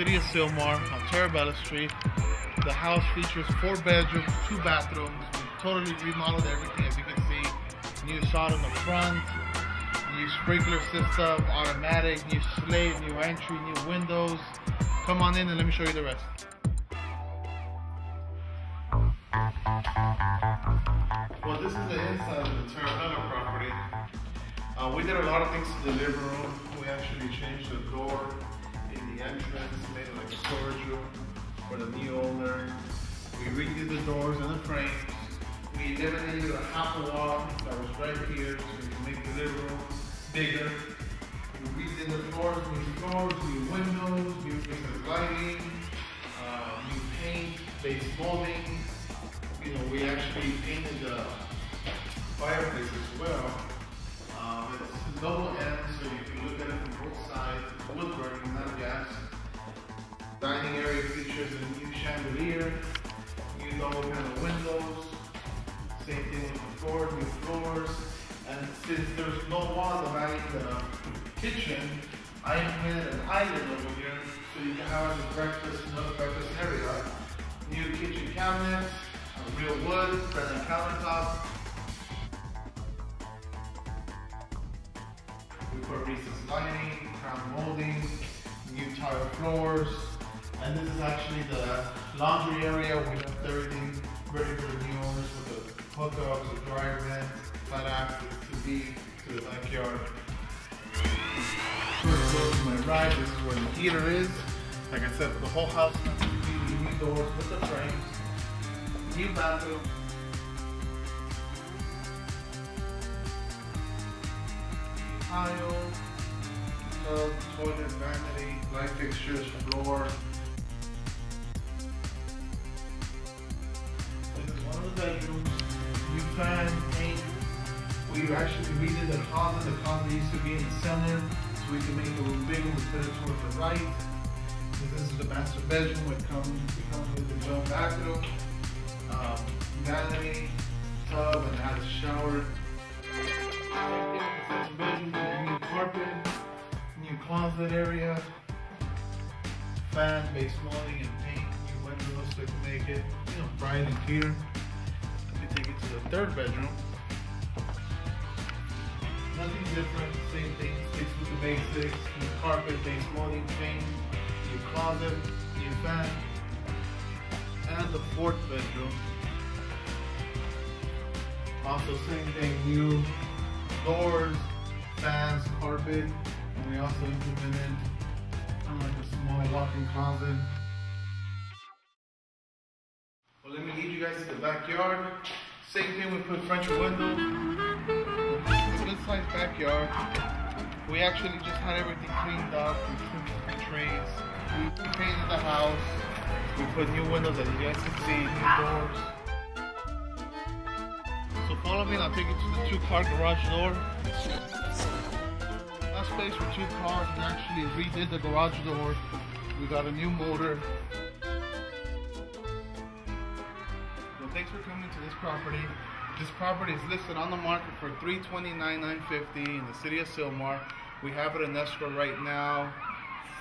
city of Sylmar on Terra Bella Street. The house features four bedrooms, two bathrooms. We totally remodeled everything as you can see. New sod in the front, new sprinkler system, automatic, new slate, new entry, new windows. Come on in and let me show you the rest. Well, this is the inside of the Terra Bella property. Uh, we did a lot of things to the living room. We actually changed the door in the entrance, made it like a storage room for the new owner. We redid the doors and the frames. We eliminated a half a wall that was right here so we can make the living room bigger. We redid the floors, new floors, new windows, new of lighting, uh, new paint, base molding. You know, we actually painted the fireplace as well. Double end, so you can look at it from both sides. Wood burning, not gas. Dining area features a new chandelier, new double panel windows. Same thing with the floor, new floors. And since there's no wall dividing the kitchen, I implemented an island over here so you can have a breakfast, another breakfast area. New kitchen cabinets, real wood, granite countertop, Put recessed lighting, crown molding, new tile floors, and this is actually the laundry area. We left everything ready for the new owners with the hookups, the dryer vent, flat access to be to the backyard. First door to my right, this is where the heater is. Like I said, the whole house completely new doors with the frames, new bathroom. Tile, tub, toilet, vanity, light fixtures, floor. This is one of the bedrooms. New fan, paint. We actually redid the closet. The closet used to be in the center, so we can make it a little bigger. We put it towards the right. This is the master bedroom. It comes, it comes with the jump bathroom, um, vanity, tub, and has a shower. Closet area, fan, base molding, and paint, new windows to make it, you know, bright and clear. Let me take it to the third bedroom. Nothing different, same thing, sticks with the basics, new carpet, base molding, paint, new closet, new fan, and the fourth bedroom. Also same thing, new doors, fans, carpet, and we also implemented kind of like a small walk-in closet. Well, let me lead you guys to the backyard. Same thing, we put French windows. It's a good sized backyard. We actually just had everything cleaned up. We trimmed the trees. We painted the house. We put new windows as you guys can see, new doors. So follow me and I'll take you to the two car garage door. That space for two cars we actually redid the garage door. We got a new motor. So thanks for coming to this property. This property is listed on the market for $329,950 in the city of Sylmar. We have it in escrow right now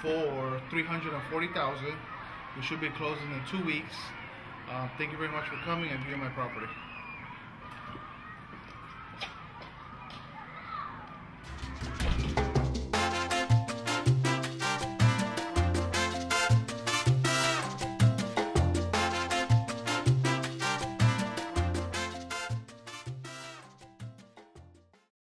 for $340,000. We should be closing in two weeks. Uh, thank you very much for coming and viewing my property.